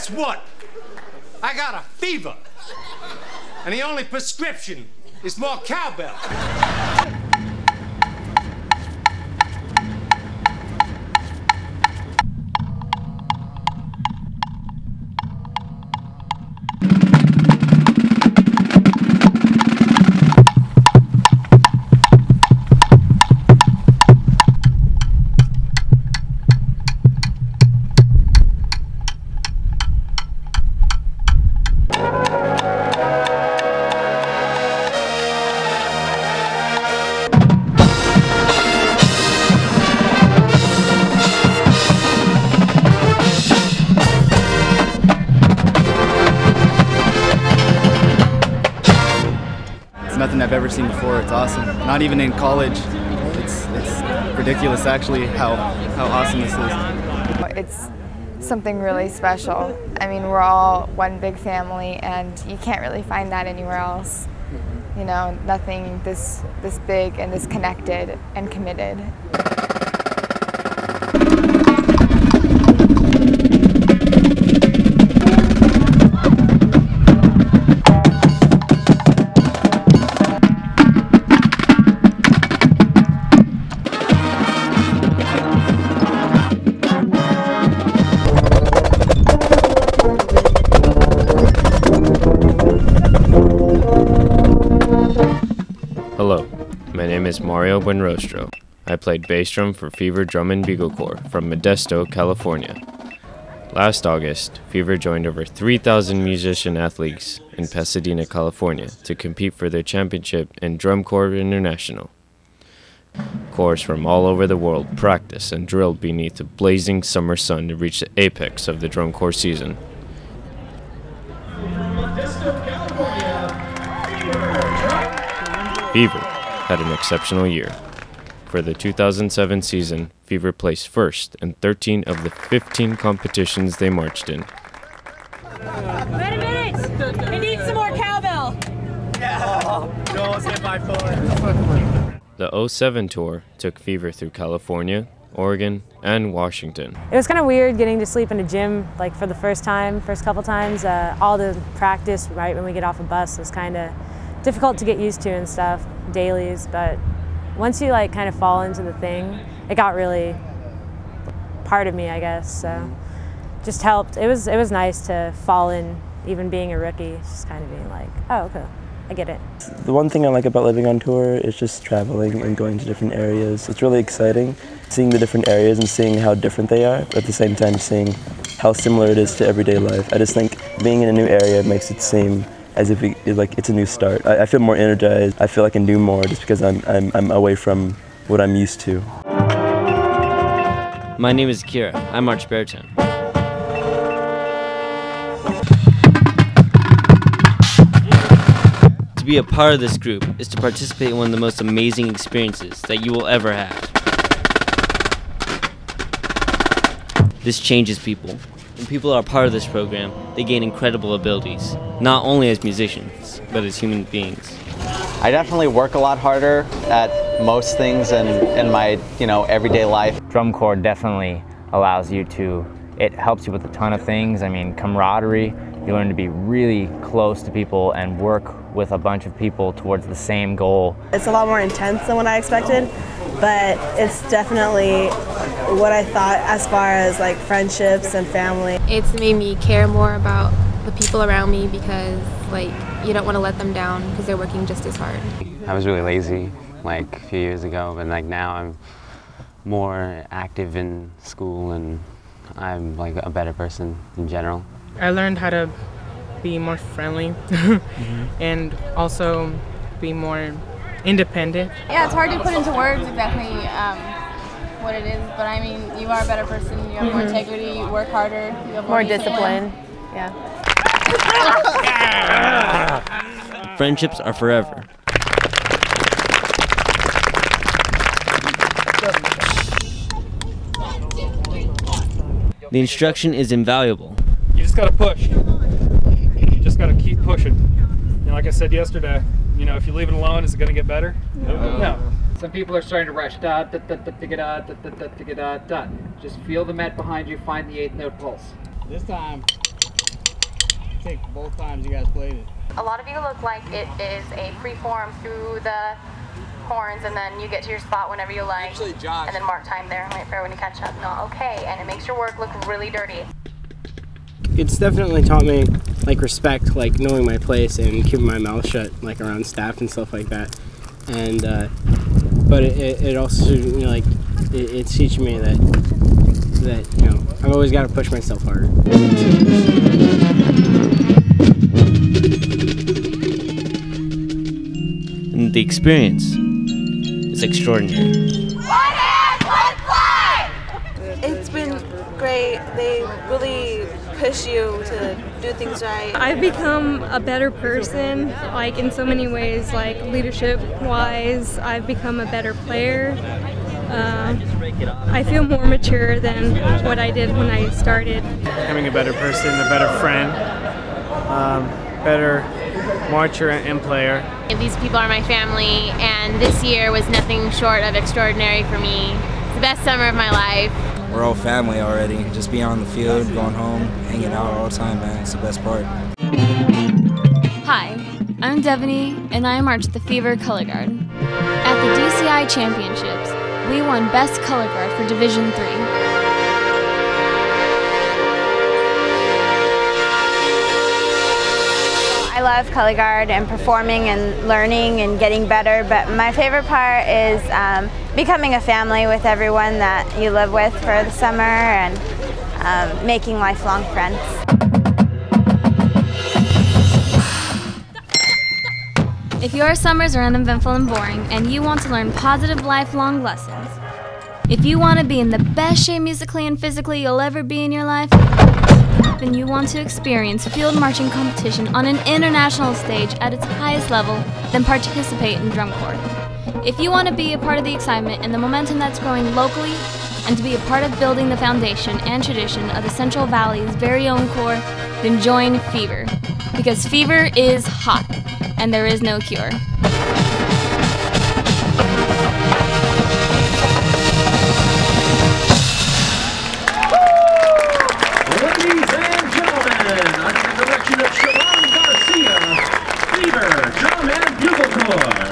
guess what? I got a fever. And the only prescription is more cowbell. I've ever seen before. It's awesome. Not even in college. It's it's ridiculous actually how how awesome this is. It's something really special. I mean, we're all one big family, and you can't really find that anywhere else. You know, nothing this this big and this connected and committed. Is Mario Buenrostro. I played bass drum for Fever Drum and Bugle Corps from Modesto, California. Last August, Fever joined over 3,000 musician athletes in Pasadena, California to compete for their championship in Drum Corps International. Corps from all over the world practice and drill beneath the blazing summer sun to reach the apex of the drum corps season. Fever had an exceptional year. For the 2007 season, Fever placed first in 13 of the 15 competitions they marched in. Wait a minute! I need some more cowbell! The 07 tour took Fever through California, Oregon, and Washington. It was kind of weird getting to sleep in a gym like for the first time, first couple times. Uh, all the practice right when we get off a bus was kind of difficult to get used to and stuff, dailies. But once you like kind of fall into the thing, it got really part of me, I guess. So mm-hmm. just helped. It was it was nice to fall in, even being a rookie, just kind of being like, oh okay, I get it. The one thing I like about living on tour is just traveling and going to different areas. It's really exciting seeing the different areas and seeing how different they are, but at the same time seeing how similar it is to everyday life. I just think being in a new area makes it seem as if it, like it's a new start. I, I feel more energized. I feel like I can do more just because I'm, I'm, I'm away from what I'm used to. My name is Kira. I'm March Baritone. To be a part of this group is to participate in one of the most amazing experiences that you will ever have. This changes people. When people are part of this program, they gain incredible abilities, not only as musicians, but as human beings. I definitely work a lot harder at most things in, in my you know everyday life. drum corps definitely allows you to it helps you with a ton of things i mean camaraderie you learn to be really close to people and work with a bunch of people towards the same goal It's a lot more intense than what I expected, but it's definitely what I thought as far as like friendships and family. It's made me care more about the people around me because like you don't want to let them down because they're working just as hard. I was really lazy like a few years ago, but like now I'm more active in school and I'm like a better person in general. I learned how to be more friendly and also be more independent. Yeah, it's hard to put into words exactly um, what it is, but I mean, you are a better person. You have more Mhm. integrity. You work harder. You have More discipline. discipline. Yeah. Friendships are forever. The instruction is invaluable. You just gotta push. You just gotta keep pushing. And like I said yesterday, you know, if you leave it alone, is it gonna get better? No. Some people are starting to rush. Da da da da da da da da da da da da. Just feel the mat behind you. Find the eighth note pulse. This time. kick both times you guys played it. A lot of you look like it is a free form through the horns and then you get to your spot whenever you like. Actually, Josh. And then mark time there and wait for when you catch up. No, okay. And it makes your work look really dirty. It's definitely taught me like respect, like knowing my place and keeping my mouth shut, like around staff and stuff like that. And uh, but it, it, it also you know, like it, it's teaching me that that you know I've always got to push myself harder. And the experience is extraordinary. One hand, one flag! It's been great. They really push you to do things right. I've become a better person, like in so many ways, like leadership wise. I've become a better player. Uh, I feel more mature than what I did when I started. Becoming a better person, a better friend, um, better marcher and player. These people are my family, and this year was nothing short of extraordinary for me. It's the best summer of my life. We're all family already. Just being on the field, going home, hanging out all the time, man. It's the best part. Hi, I'm Devaney, and I march the Fever Color Guard. At the DCI Championships, we won Best Color Guard for Division 3. Love color guard and performing and learning and getting better, but my favorite part is um, becoming a family with everyone that you live with for the summer and um, making lifelong friends. If your summers are uneventful and boring and you want to learn positive lifelong lessons, if you want to be in the best shape musically and physically you'll ever be in your life, then you want to experience field marching competition on an international stage at its highest level, then participate in drum corps. If you want to be a part of the excitement and the momentum that's growing locally, and to be a part of building the foundation and tradition of the Central Valley's very own corps, then join Fever. Because fever is hot, and there is no cure. Bravo!